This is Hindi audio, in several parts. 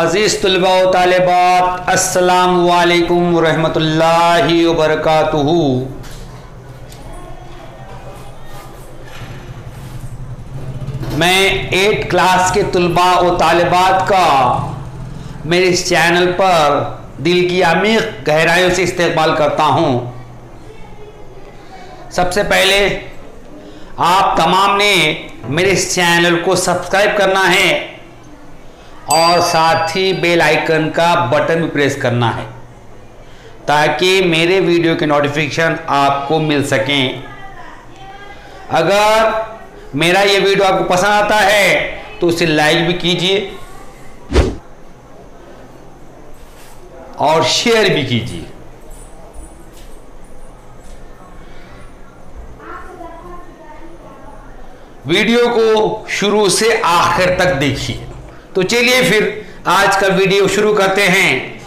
अज़ीज़ तलबा तलबात असलकम वरहमतुल्ला वरक मैं एट क्लास के तलबा व तलबात का मेरे इस चैनल पर दिल की अमीक गहराइयों से इस्तेमाल करता हूँ सबसे पहले आप तमाम ने मेरे इस चैनल को सब्सक्राइब करना है और साथ ही बेल आइकन का बटन भी प्रेस करना है ताकि मेरे वीडियो के नोटिफिकेशन आपको मिल सकें अगर मेरा ये वीडियो आपको पसंद आता है तो उसे लाइक भी कीजिए और शेयर भी कीजिए वीडियो को शुरू से आखिर तक देखिए तो चलिए फिर आज का वीडियो शुरू करते हैं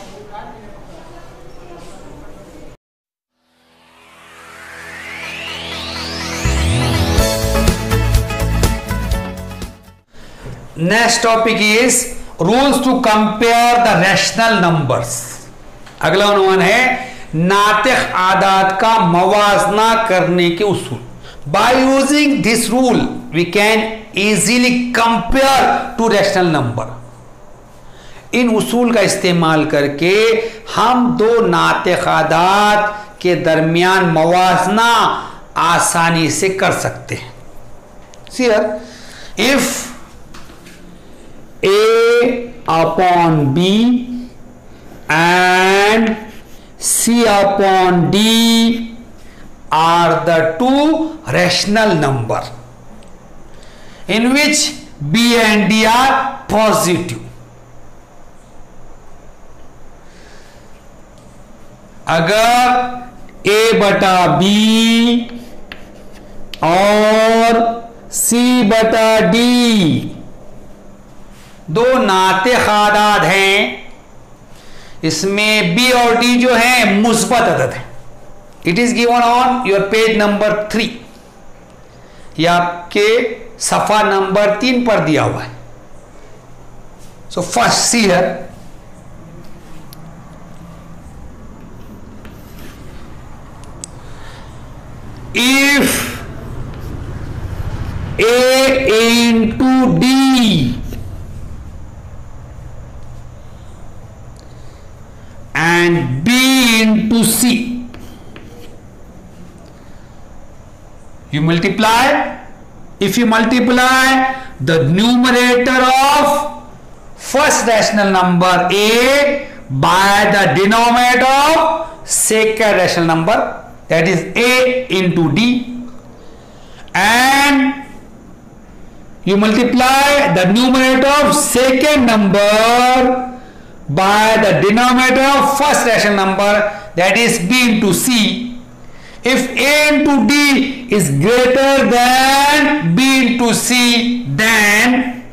next topic is rules to compare the rational numbers अगला अनुमान है नातिक आदात का मवाजना करने के उसूल by using this rule we can easily compare two rational number इन उसूल का इस्तेमाल करके हम दो नात खादात के दरमियान मवाजना आसानी से कर सकते हैं if A upon B and C upon D are the two rational number in which B and D are positive. अगर A बटा B और सी बटा डी दो नाते खादाद हैं इसमें बी और डी जो है मुस्बत अदद है it is given on your page number three ये आपके सफा नंबर तीन पर दिया हुआ है सो फर्स्ट सी है if A into D and B into C you multiply if you multiply the numerator of first rational number a by the denominator of second rational number that is a into d and you multiply the numerator of second number by the denominator of first rational number that is b into c if A into D is greater than B into C, then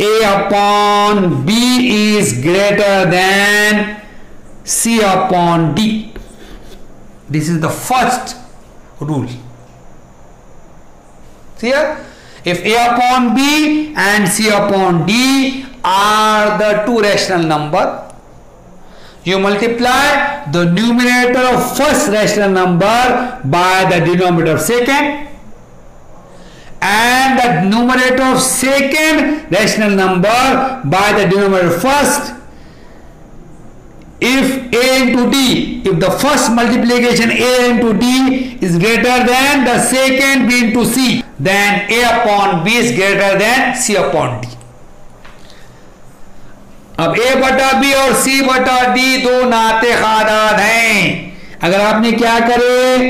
A upon B is greater than C upon D. This is the first rule. here? If A upon B and C upon D are the two rational number you multiply the numerator of first rational number by the denominator of second and the numerator of second rational number by the denominator of first if a into d if the first multiplication a into d is greater than the second b into c then a upon b is greater than c upon d अब ए बटा बी और सी बटा डी दो नाते खादाद हैं अगर आपने क्या करे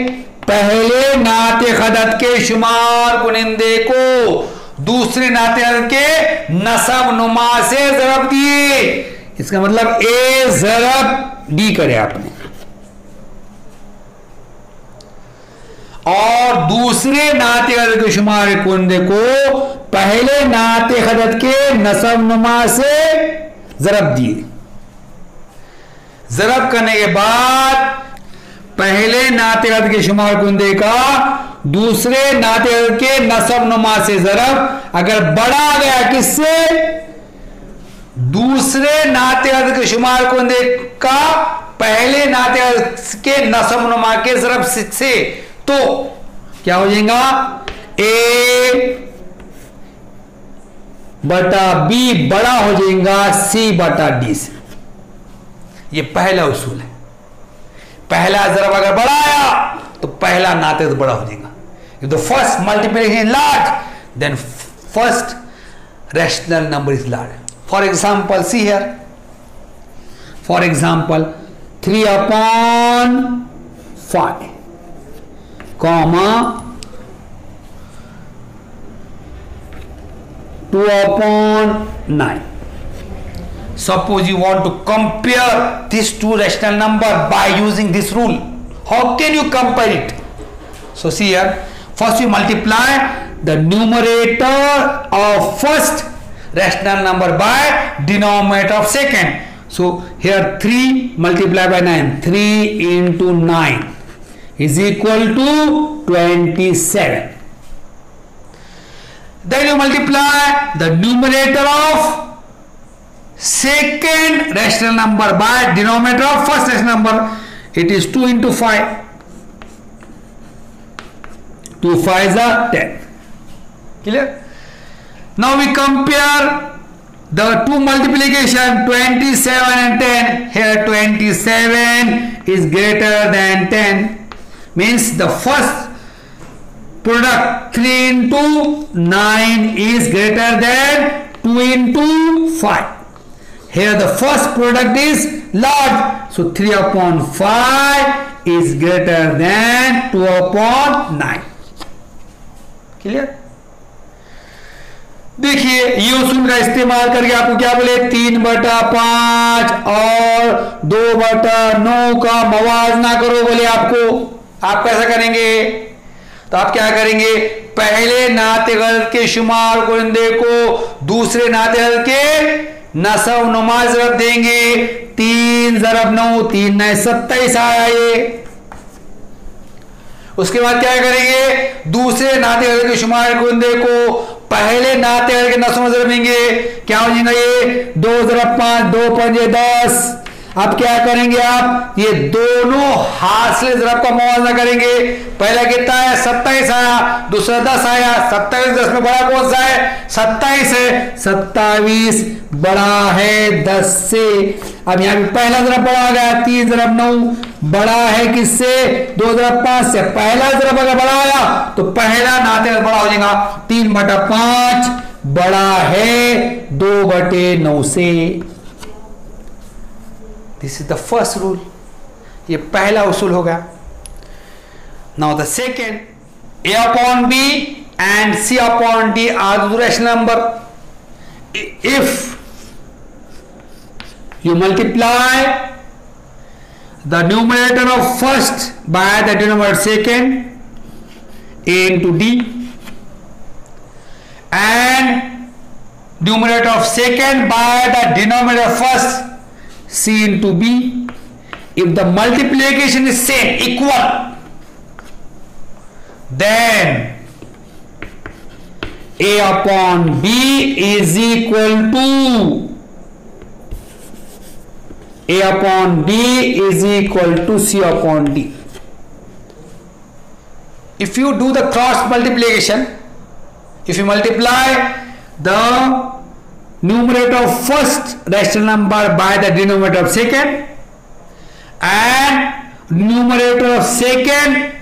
पहले नाते खदत के शुमार कुनिंदे को दूसरे नाते हदत के नसब नुमा से जरब दिए इसका मतलब ए जरब डी करे आपने और दूसरे नाते के शुमार कुनिंदे को पहले नाते खदत के नसब नुमा से ज़रब दिए ज़रब करने के बाद पहले नाते अद के शुमार कुंदे का दूसरे नाते अद के नसब नुमा से ज़रब अगर बड़ा गया किससे दूसरे नाते अद के शुमार कुंदे का पहले नाते अद के नसब नुमा के ज़रब से तो क्या हो जाएगा ए बटा बी बड़ा हो जाएगा सी बटा डी से ये पहला उसूल है पहला जरा अगर बड़ा आया तो पहला नाते तो बड़ा हो जाएगा if the first multiplication large then first rational number is large for example see here for example three upon five comma 2 upon 9. Suppose you want to compare these two rational number by using this rule. How can you compare it? So see here, first you multiply the numerator of first rational number by denominator of second. So here 3 multiplied by 9, 3 into 9 is equal to 27 then you multiply the numerator of second rational number by denominator of first rational number it is 2 into 5 2 5 is a 10 clear now we compare the two multiplication 27 and 10 here 27 is greater than 10 means the first product 3 into 9 is greater than 2 into 5 here the first product is large so 3 upon 5 is greater than 2 upon 9 clear देखिए योसुन का इस्तेमाल करके आपको क्या बोले तीन बटा पांच और दो बटा नौ का मवाजना करो बोले आपको आप कैसा करेंगे तो आप क्या करेंगे पहले नाते गलत के शुमार कुरिंदे को दूसरे गलत के नसव नुमा जरब देंगे तीन जरब नौ तीन नए सत्ताईस आया ये उसके बाद क्या करेंगे दूसरे नाते गलत के शुमार गुंदे को पहले गलत के नसों जरब देंगे क्या हो जाएगा ये दो जरब पांच दो पंजे दस अब क्या करेंगे आप ये दोनों हाथ से जरब का मुआवजा करेंगे पहला कितना है सत्ताईस आया दूसरा दस आया सत्ताईस दस में बड़ा कौन सा है सत्ताईस है सत्ताईस बड़ा है दस से अब यहां पे पहला जरब बड़ा आ गया तीस जरब नौ बड़ा है किससे दो जरा पांच से पहला जरब अगर बड़ा आया तो पहला नाते बड़ा हो जाएगा तीन बटा पांच बड़ा है दो बटे नौ से this is the first rule ये पहला उसूल हो गया now the second A upon B and C upon D are two rational number if you multiply the numerator of first by the denominator second A into D and numerator of second by the denominator of first C into B. If the multiplication is same, equal, then A upon B is equal to A upon D is equal to C upon D. If you do the cross multiplication, if you multiply the numerator of first rational number by the denominator of second and numerator of second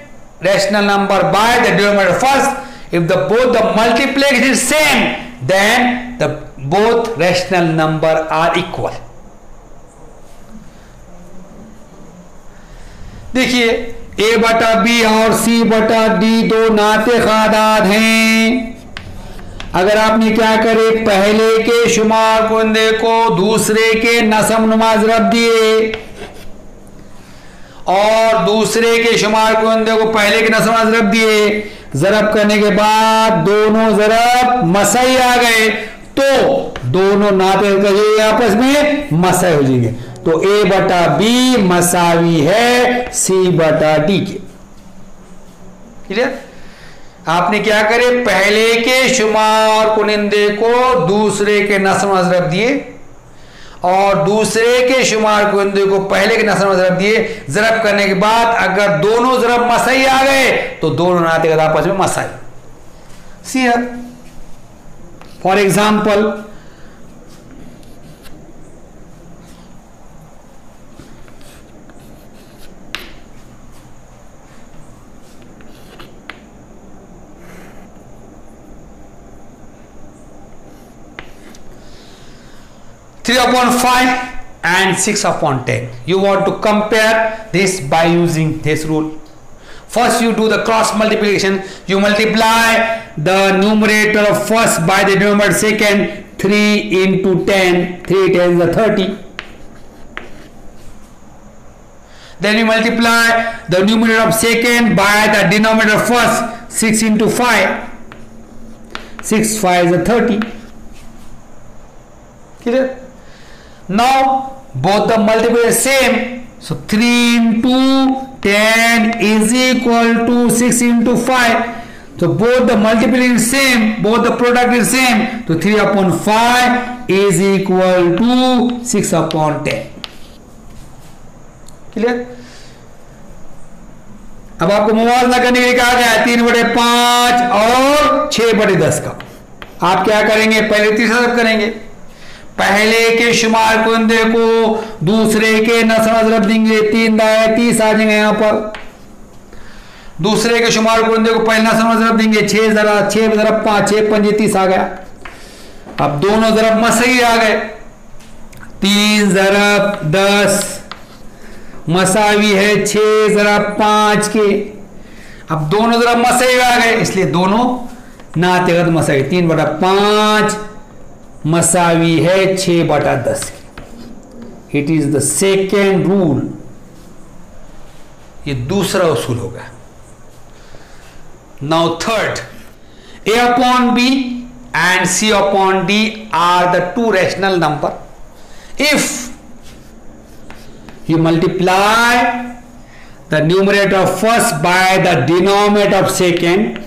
rational number by the denominator of first if the both the multiplex is same then the both rational number are equal देखिए a बटा b और c बटा d दो नाते खादाद हैं अगर आपने क्या करे पहले के शुमार कुंदे को दूसरे के नसम नमाज रख दिए और दूसरे के शुमार कुंदे को पहले के नसम नमाज रख दिए जरब करने के बाद दोनों जरब मसई आ गए तो दोनों नाते करिए आपस में मसई हो जाएंगे तो ए बटा बी मसावी है सी बटा डी के क्लियर आपने क्या करे पहले के शुमार कुनिंदे को दूसरे के नसर नजरब दिए और दूसरे के शुमार कुनिंदे को पहले के नसम नजरब दिए जरब करने के बाद अगर दोनों जरब मसई आ गए तो दोनों नाते आपस में मसाई सी for example 3 upon 5 and 6 upon 10 you want to compare this by using this rule first you do the cross multiplication you multiply the numerator of first by the denominator second 3 into 10 3 10 is 30 then you multiply the numerator of second by the denominator of first 6 into 5 6 5 is 30 clear now both the multiplier same so 3 into 10 is equal to 6 into 5 so both the multiple is same both the product is same so 3 upon 5 is equal to 6 upon 10 clear अब आपको मुआवजा करने के लिए कहा गया है तीन बटे पांच और छह बटे दस का आप क्या करेंगे पहले तीसरा सब करेंगे पहले के शुमार कुंदे को दूसरे के नसर नजरब देंगे तीन दाए तीस आ जाएंगे यहां पर दूसरे के शुमार कुंदे को पहले नसर नजर देंगे छह जरा छह जरा पांच छह पंजे तीस आ गया अब दोनों जरब मसई आ गए तीन जरा दस मसावी है छह जरा पांच के अब दोनों जरा मसई आ गए इसलिए दोनों नातेगत मसई तीन बटा पांच मसावी है छ बटा दस की it is the second rule ये दूसरा उसूल होगा now third A upon B and C upon D are the two rational number if you multiply the numerator of first by the denominator of second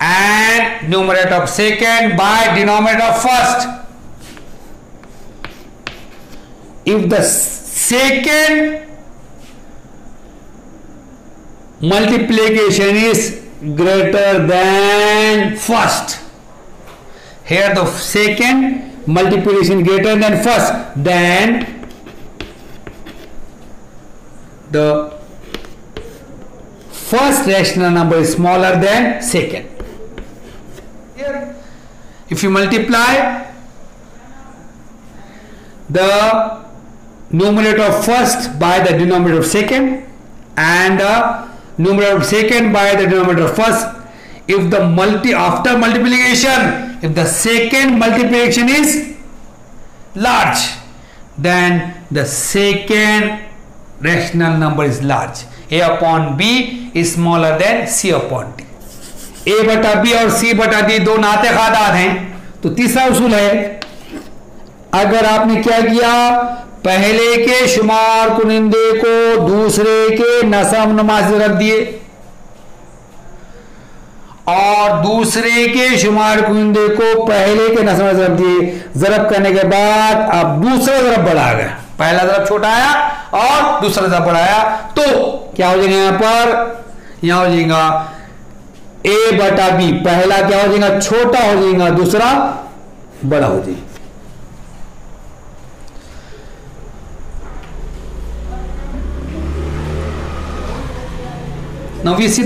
and numerator of second by denominator of first. If the second multiplication is greater than first, here the second multiplication greater than first, then the first rational number is smaller than second. here if you multiply the numerator of first by the denominator of second and the numerator of second by the denominator of first if the multi after multiplication if the second multiplication is large then the second rational number is large a upon b is smaller than c upon D. A बटा बी और सी बटा डी दो नाते खादार हैं तो तीसरा उसूल है अगर आपने क्या किया पहले के शुमार कुनिंदे को दूसरे के नसम नमा से रख दिए और दूसरे के शुमार कुनिंदे को पहले के नसम से रख दिए जरब करने के बाद अब दूसरा जरब बढ़ा गया पहला जरब छोटा आया और दूसरा जरब बढ़ाया तो क्या हो जाएगा यहां पर यहां हो जाएगा ए बटा बी पहला क्या हो जाएगा छोटा हो जाएगा दूसरा बड़ा हो जाएगा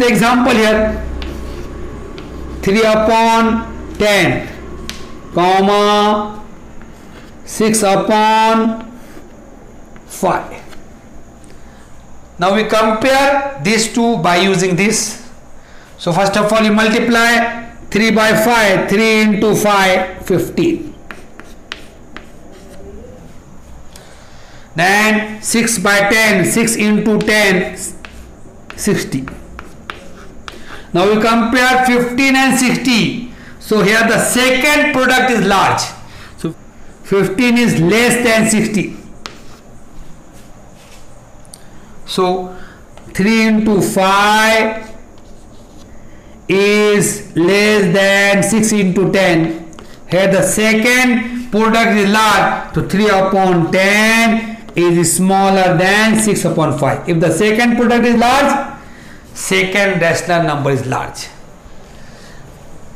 example here three upon ten comma six upon five now we compare this two by using this So first of all you multiply 3 by 5, 3 into 5, 15. Then 6 by 10, 6 into 10, 60. Now we compare 15 and 60. So here the second product is large. So 15 is less than 60. So 3 into 5 is less than 6 into 10 here the second product is large so 3 upon 10 is smaller than 6 upon 5 if the second product is large second rational number is large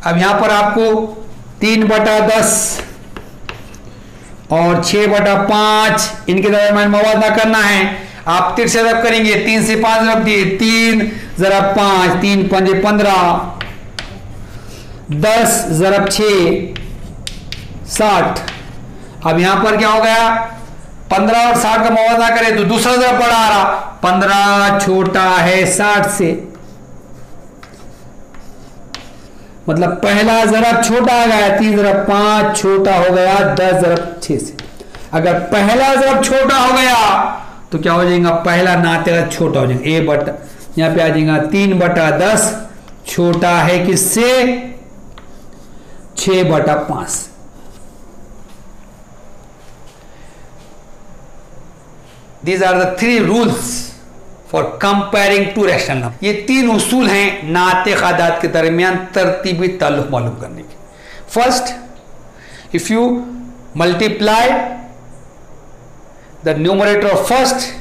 अब यहां पर आपको तीन बटा दस और छह बटा पांच इनके दरमियान मवाद ना करना है आप तिरछे रब करेंगे तीन से पांच रब दिए तीन जरा पांच तीन पंजे पंद्रह दस जरब छ साठ अब यहां पर क्या हो गया पंद्रह और साठ का मुआवजा करें तो दूसरा जरा बड़ा आ रहा पंद्रह छोटा है साठ से मतलब पहला जरा छोटा आ गया तीन जरा पांच छोटा हो गया दस जरा छह से अगर पहला जरा छोटा हो गया तो क्या हो जाएगा पहला नाते तेरा छोटा हो जाएगा ए बटा यहां पे आ जाएगा तीन बटा दस छोटा है किससे छ बटा पांच these are the three rules for comparing two rational number ये तीन उसूल हैं नाते खादात के दरमियान तरतीबी ताल्लुक मालूम करने के first if you multiply the numerator of first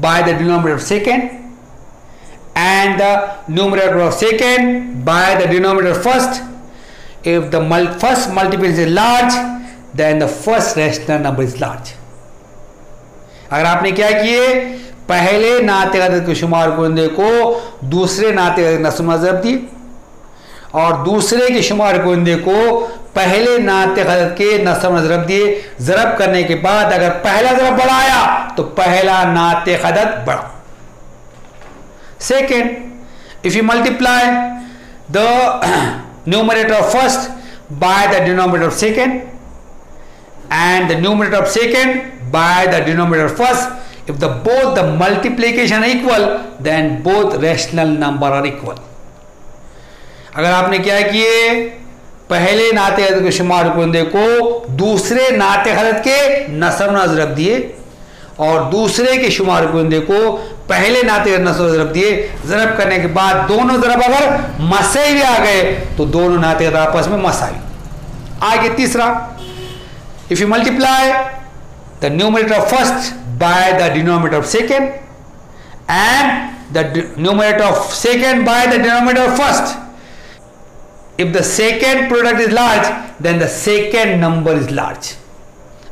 by the denominator of second and the numerator of second by the denominator of first if the mul first multiplication is large then the first rational number is large अगर आपने क्या किए पहले नाते का शुमार को दूसरे नाते नसुमा जब दी और दूसरे के शुमार गुंदे को पहले नाते हजरत के नसम नजरब दिए जरब करने के बाद अगर पहला जरब बढ़ाया तो पहला नाते हजरत बढ़ा second if you multiply the numerator of first by the denominator of second and the numerator of second by the denominator first if the both the multiplication equal then both rational number are equal अगर आपने क्या किए पहले नाते हजरत के शुमार कुंदे को दूसरे नाते हजरत के नसर नज रख दिए और दूसरे के शुमार कुंदे को पहले नाते नसर जरब दिए जरब करने के बाद दोनों जरब अगर मसे भी आ गए तो दोनों नाते आपस में मसाई आगे तीसरा if you multiply the numerator of first by the denominator of second and the numerator of second by the denominator of first if the second product is large then the second number is large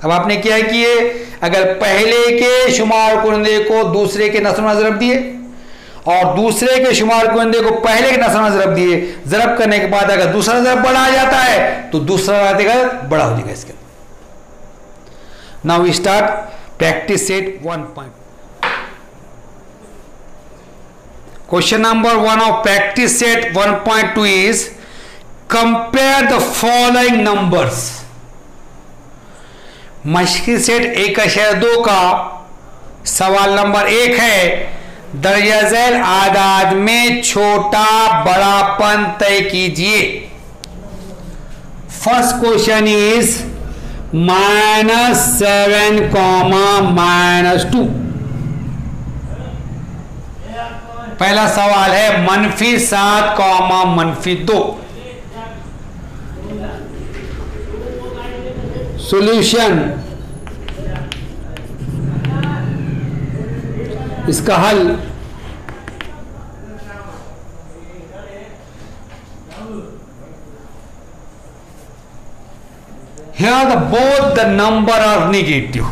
अब आपने क्या किए अगर पहले के शुमार कुंदे को दूसरे के नसर में जरब दिए और दूसरे के शुमार कुंदे को पहले के नसर में जरब दिए जरब करने के बाद अगर दूसरा जरब बड़ा आ जाता है तो दूसरा रातेगा बड़ा हो जाएगा इसके now start practice set one point question number one of practice set one point two is compare the following numbers मशीन सेट एक दो का सवाल नंबर एक है दर्जा झैल आदाद में छोटा बड़ापन तय कीजिए first question is minus seven comma minus two पहला सवाल है मनफी सात कॉमा मनफी दो सॉल्यूशन इसका हल Here the, both the number are negative.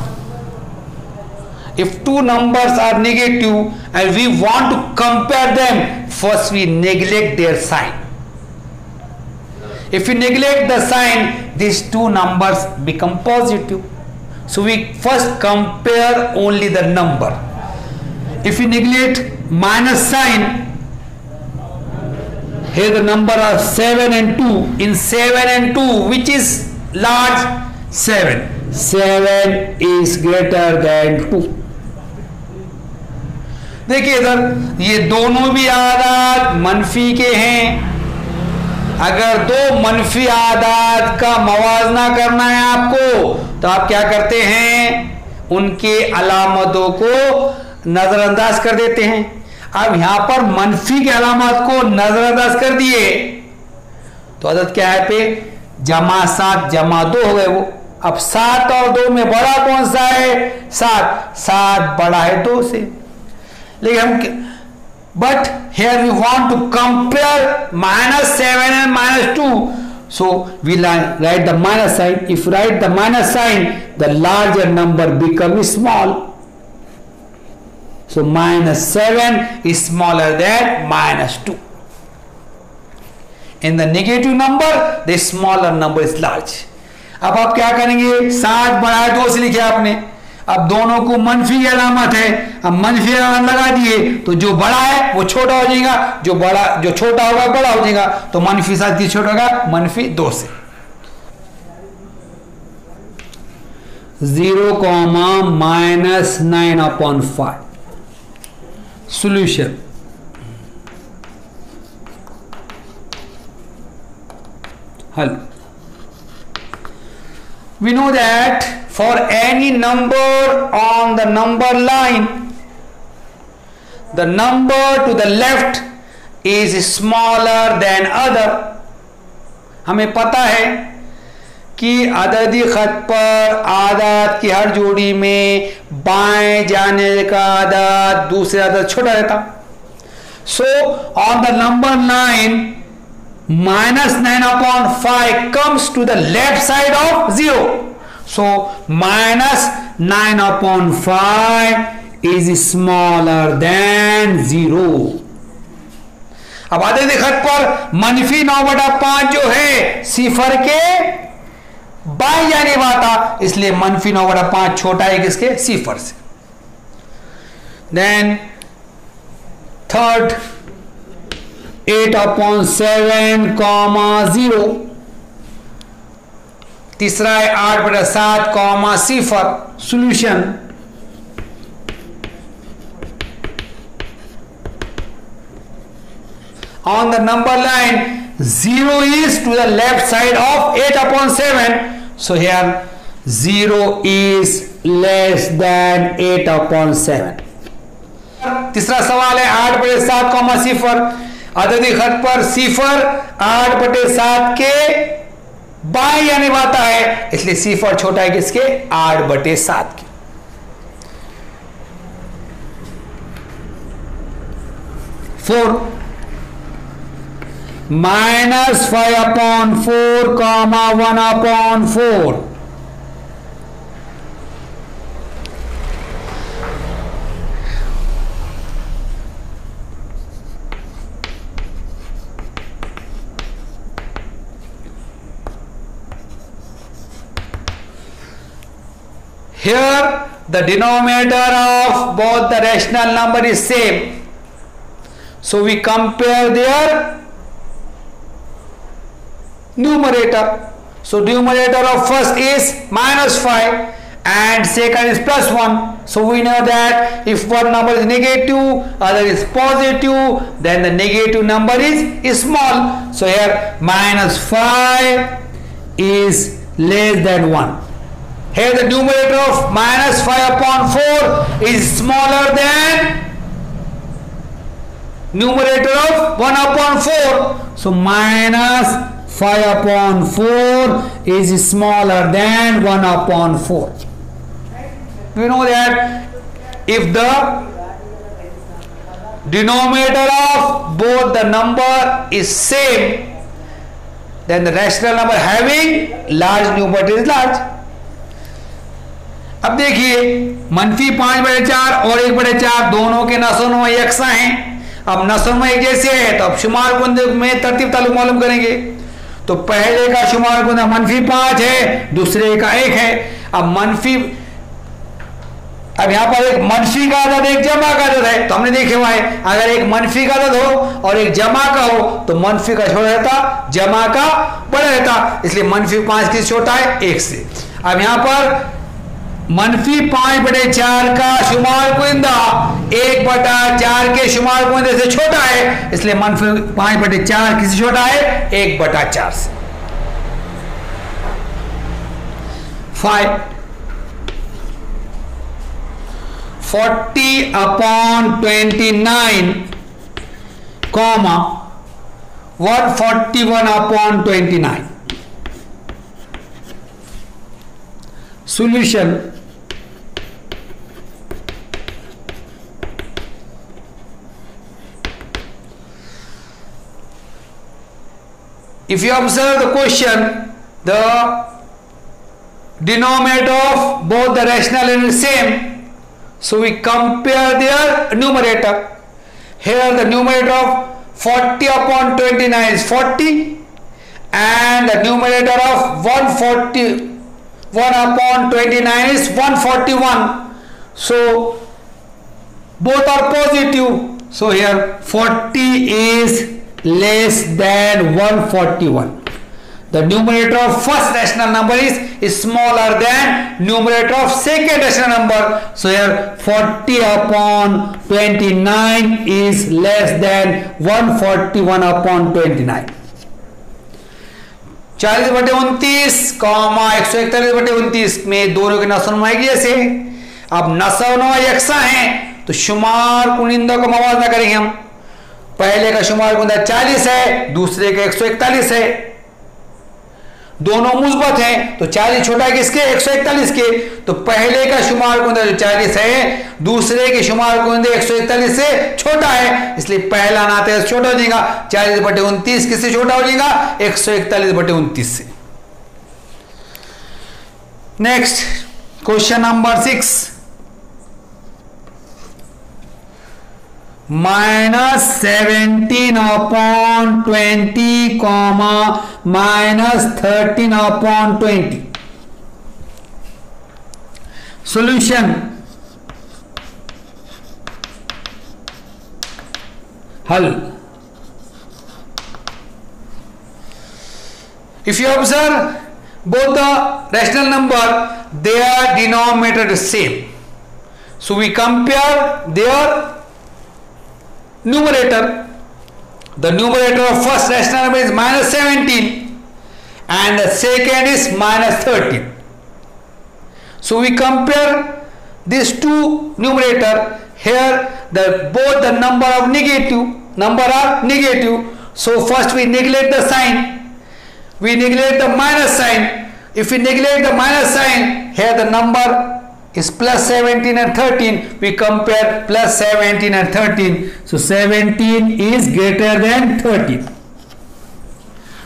If two numbers are negative and we want to compare them, first we neglect their sign. If you neglect the sign, these two numbers become positive. So we first compare only the number. If you neglect minus sign, here the number are 7 and 2. In 7 and 2, which is large? 7. 7 is greater than 2. देखिए इधर ये दोनों भी आदात मनफी के हैं अगर दो मनफी आदात का मवाजना करना है आपको तो आप क्या करते हैं उनके अलामतों को नजरअंदाज कर देते हैं अब यहां पर मनफी के अलामत को नजरअंदाज कर दिए तो आदत क्या है पे जमा सात जमा दो हो गए वो अब सात और दो में बड़ा कौन सा है सात सात बड़ा है दो से लेकिन हम but here we want to compare minus 7 and minus 2 so we write the minus sign if write the minus sign the larger number becomes small so minus 7 is smaller than minus 2 in the negative number the smaller number is large अब आप क्या करेंगे सात बड़ा दो से लिखे आपने अब दोनों को मनफी अलामत है अब मनफी अलामत लगा दिए तो जो बड़ा है वो छोटा हो जाएगा जो बड़ा जो छोटा होगा बड़ा हो जाएगा तो मनफी साथ छोटा होगा मनफी दो से zero comma minus nine upon five solution hello we know that for any number on the number line the number to the left is smaller than other हमें पता है कि अददी खत पर आदत की हर जोड़ी में बाएं जाने का आदत दूसरे आदत छोटा रहता so on the number nine minus 9 upon five comes to the left side of 0. So minus 9 upon five is smaller than 0. अब आधे दिखत पर मनफी नौ बटा पांच जो है सिफर के बाई जाने वाला इसलिए मनफी नौ बटा पांच छोटा है किसके सिफर से then third eight upon seven comma zero तीसरा है आठ बटा सात कॉमा सिफर solution on the number line zero is to the left side of eight upon seven so here zero is less than eight upon seven तीसरा सवाल है आठ बटे सात कॉमा सिफर आदरणीय खत पर सीफर आठ बटे सात के बाएं यानी वाता है इसलिए सीफर छोटा है किसके आठ बटे सात के four minus five upon four comma one upon four Here the denominator of both the rational number is same. So we compare their numerator. So numerator of first is minus 5 and second is plus 1 so we know that if one number is negative other is positive then the negative number is, is small so here minus 5 is less than 1 here the numerator of minus 5 upon 4 is smaller than numerator of 1 upon 4. So minus 5 upon 4 is smaller than 1 upon 4. You know that if the denominator of both the number is same then the rational number having large numerator is large. अब देखिए मनफी पांच बटे चार और एक बटे चार दोनों के नसों में यकसा है अब नसों में एक जैसे है तो अब शुमार कुंद में तरतीब तालुक मालूम करेंगे तो पहले का शुमार कुंद मनफी पांच है दूसरे का एक है अब मनफी अब यहां पर एक मनफी का आदत एक जमा का आदत है तो हमने देखे हुआ है अगर एक मनफी का आदत हो और एक जमा का हो तो मनफी का छोटा रहता जमा का बड़ा रहता इसलिए मनफी पांच किस छोटा है एक से अब यहां पर मनफी पांच बटे चार का शुमार कुंदा एक बटा चार के शुमार कुंदे से छोटा है इसलिए मनफी पांच बटे चार किससे छोटा है एक बटा चार से five forty upon twenty nine comma one forty one upon twenty nine solution If you observe the question, the denominator of both the rational and the same. So we compare their numerator. Here the numerator of 40 upon 29 is 40 and the numerator of 140 1 upon 29 is 141. So both are positive. So here 40 is less than 141 the numerator of first rational number is, is smaller than numerator of second rational number so here 40 upon 29 is less than 141 upon 29 चालीस बटे उनतीस कॉमा एक सौ इकतालीस बटे उनतीस में दोनों के नसोनुमाएगी जैसे अब नसोनुमा यकसा है तो शुमार कुनिंदों का मवाजना करेंगे हम पहले का शुमार गुंदा चालीस है दूसरे का एक सौ इकतालीस है दोनों मुस्बत हैं तो चालीस छोटा किसके एक सौ इकतालीस के तो पहले का शुमार कुंदा जो चालीस है दूसरे के शुमार गुंदे एक सौ इकतालीस से छोटा है इसलिए पहला नाते छोटा हो जाएगा चालीस बटे उनतीस किससे छोटा हो जाएगा एक सौ इकतालीस बटे उनतीस से next question number six minus 17 upon 20 comma minus 13 upon 20. Solution. Hull. If you observe both the rational number, they are denominator the same. So we compare their numerator. The numerator of first rational number is minus 17 and the second is minus 13. So we compare these two numerator here the both the number of negative number are negative so first we neglect the sign we neglect the minus sign if we neglect the minus sign here the number is plus 17 and 13 we compare plus 17 and 13 so 17 is greater than 13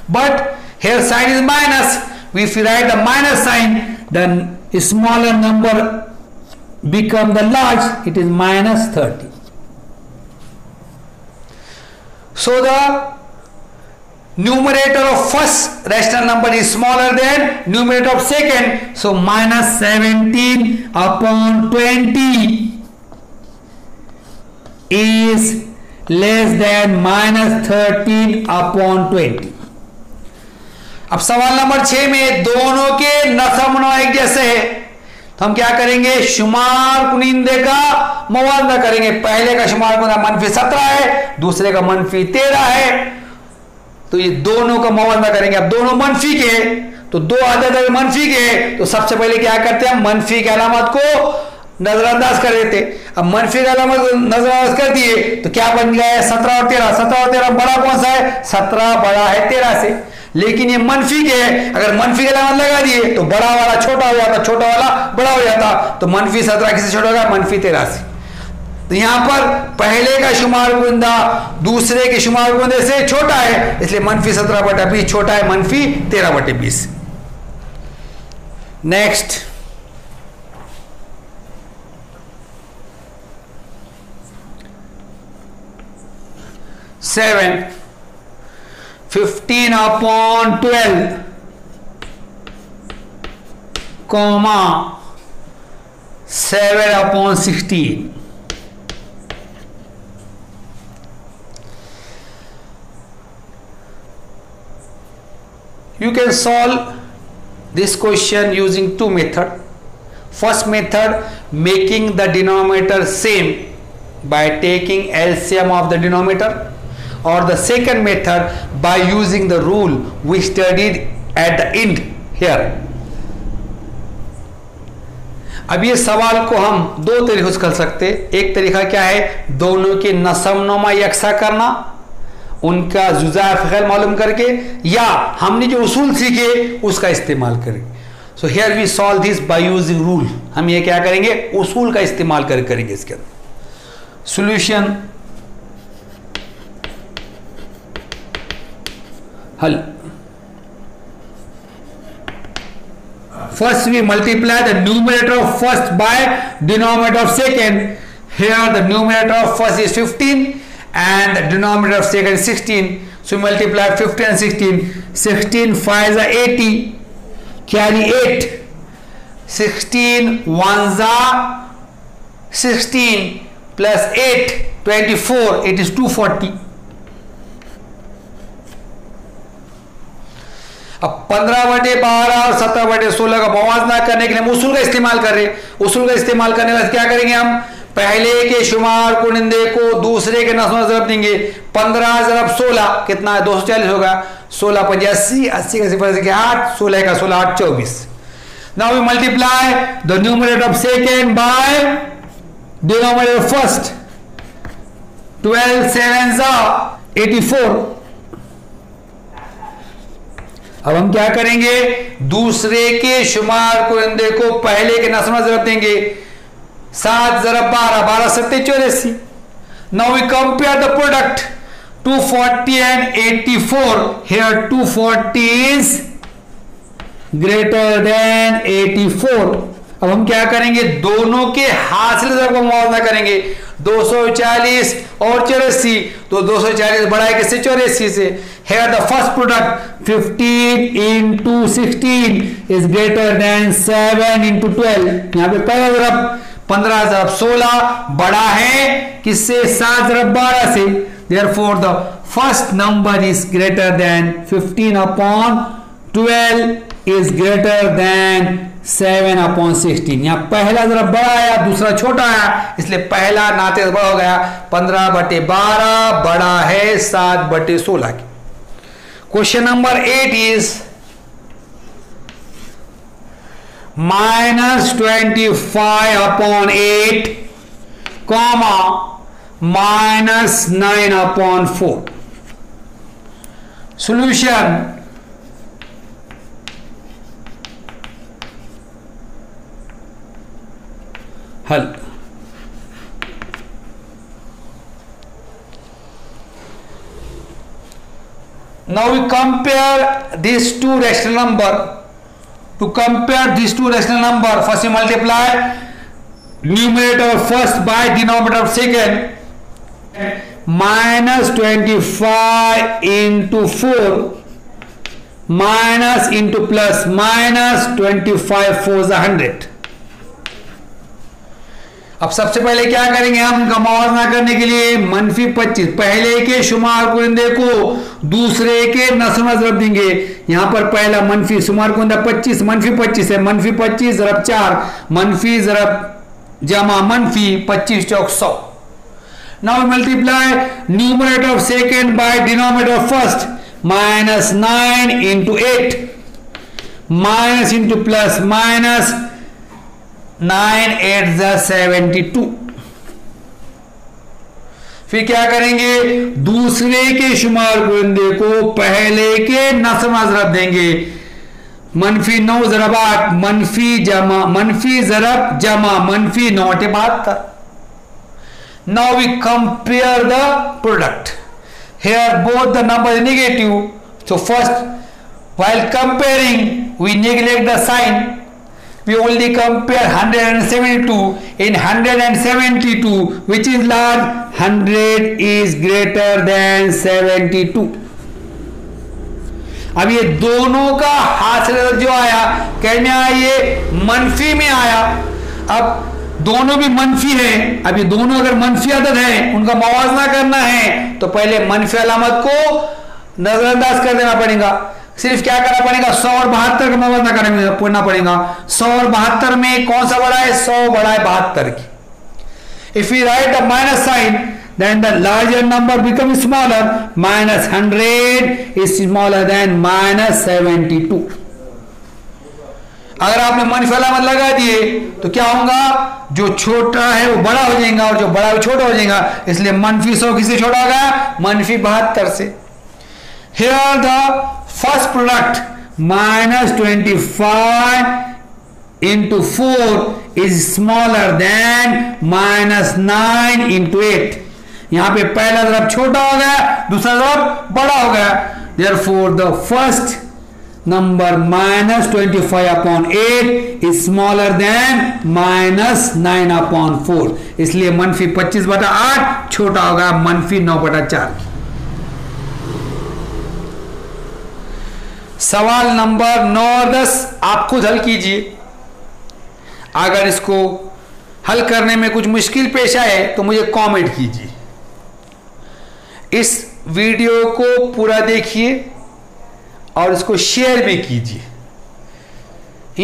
but here sign is minus if we write the minus sign then smaller number become the large it is minus 30 so the numerator of first rational number is smaller than numerator of second so minus 17 upon 20 is less than minus 13 upon 20 अब सवाल नंबर छह में दोनों के नसमनो एक जैसे है तो हम क्या करेंगे शुमार कुनिंदे का मुआवजा करेंगे पहले का शुमार कुंदा मनफी सत्रह है दूसरे का मनफी तेरह है तो ये दोनों का मुआवजा करेंगे अब दोनों मनफी के तो दो आदत अगर मनफी के तो सबसे पहले क्या करते हैं मनफी के अलामत को नजरअंदाज कर देते अब मनफी के अलामत नजरअंदाज कर दिए तो क्या बन गया है सत्रह और तेरह सत्रह और तेरह बड़ा कौन सा है सत्रह बड़ा है तेरह से लेकिन ये मनफी के अगर मनफी के अलामत लगा दिए तो बड़ा वाला छोटा हो जाता छोटा वाला बड़ा हो जाता तो मनफी सत्रह किससे छोटा होगा मनफी तेरह से तो यहां पर पहले का शुमार गुंदा दूसरे के शुमार गुंदे से छोटा है इसलिए मनफी सत्रह बटा बीस छोटा है मनफी तेरह बटे बीस next seven fifteen upon twelve comma seven upon sixteen you can solve this question using two method first method making the denominator same by taking LCM of the denominator और the second method by using the rule we studied at the end here अब ये सवाल को हम दो तरीकों से कर सकते एक तरीका क्या है दोनों के नसमनोमा यक्षा करना उनका जुजा फ़ैल मालूम करके या हमने जो उसूल सीखे उसका इस्तेमाल करें so here we solve this by using rule हम ये क्या करेंगे उसूल का इस्तेमाल कर करेंगे इसके अंदर सोल्यूशन हल first we multiply the numerator of first by denominator of second here the numerator of first is fifteen and the denominator of second is 16 so multiply 15 and 16 16 5 are 80 carry 8 16 ones are 16 plus 8 24 it is 240 अब 15 बटे 12 और 17 बटे 16 का बवाज ना करने के लिए उसूल का इस्तेमाल कर रहे हैं उसूल का इस्तेमाल करने के बाद क्या करेंगे हम पहले के शुमार कुनिंदे को दूसरे के नसों जरब देंगे पंद्रह जरब सोलह कितना है दो सौ चालीस होगा सोलह पंजे अस्सी अस्सी का सिफर आठ सोलह का सोलह आठ चौबीस now we multiply the numerator of second by denominator first twelve seven सा एटी फोर अब हम क्या करेंगे दूसरे के शुमार कुरिंदे को पहले के नस्ल जरब देंगे सात जरा बारह बारह सत्ते चौरासी now we compare the product 240 and 84 here 240 is greater than 84 अब हम क्या करेंगे दोनों के हासिल से आपको मुआवजा करेंगे 240 और चौरासी तो 240 चालीस बढ़ाए किससे चौरासी से here the first product 15 into sixteen is greater than 7 into twelve यहां पे पहला जरा पंद्रह जरब सोलह बड़ा है किससे सात जरब बारह से therefore the first number is greater than fifteen upon twelve is greater than seven upon sixteen यहां पहला जरा बड़ा आया दूसरा छोटा आया इसलिए पहला नाते बड़ा हो गया पंद्रह बटे बारह बड़ा है सात बटे सोलह की question number eight is minus 25 upon 8 comma minus 9 upon 4 solution हल now we compare these two rational number to compare these two rational number first you multiply numerator first by denominator second minus 25 into 4 minus into plus minus 25 4 100 अब सबसे पहले क्या करेंगे हम ना करने के लिए मनफी पच्चीस पहले के शुमार कुंदे को दूसरे के नस जरब देंगे यहां पर पहला मनफी शुमार कुंदा पच्चीस मनफी पच्चीस है मनफी पच्चीस जरब चार मनफी जरब जमा मनफी पच्चीस चौक सौ now multiply numerator of second by denominator of first minus nine into eight minus into plus minus nine eight seventy two फिर क्या करेंगे दूसरे के शुमार गुंदे को पहले के नसमा जरब देंगे मनफी नौ जरब आठ मनफी जमा मनफी जरब जमा मनफी नौ अटे बहत्तर now we compare the product here both the number negative so first while comparing we neglect the sign we only compare 172 in 172 which is large 100 is greater than 72 अब ये दोनों का हासिल जो आया कहने आया ये मनफी में आया अब दोनों भी मनफी हैं अब ये दोनों अगर मनफी आदत हैं उनका मुवजना करना है तो पहले मनफी अलामत को नजरअंदाज कर देना पड़ेगा सिर्फ क्या करना पड़ेगा सौ और बहत्तर का मुआवजा करेंगे पढ़ना पड़ेगा सौ और बहत्तर में कौन सा बड़ा है सौ बड़ा है बहत्तर की if you write the minus sign then the larger number become smaller minus hundred is smaller than minus seventy two अगर आपने मन फैलामत लगा दिए तो क्या होगा जो छोटा है वो बड़ा हो जाएगा और जो बड़ा वो छोटा हो जाएगा इसलिए मनफी सौ किससे छोटा होगा मनफी बहत्तर से here the first product minus twenty five into four is smaller than minus nine into eight यहां पे पहला तरफ छोटा हो गया दूसरा तरफ बड़ा हो गया therefore the first number minus twenty five upon eight is smaller than minus nine upon four इसलिए मनफी पच्चीस बटा आठ छोटा होगा मनफी नौ बटा चार सवाल नंबर नौ और दस आप खुद हल कीजिए अगर इसको हल करने में कुछ मुश्किल पेश आए तो मुझे कमेंट कीजिए इस वीडियो को पूरा देखिए और इसको शेयर भी कीजिए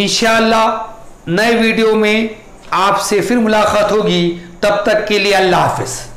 इंशाल्लाह नए वीडियो में आपसे फिर मुलाकात होगी तब तक के लिए अल्लाह हाफिज़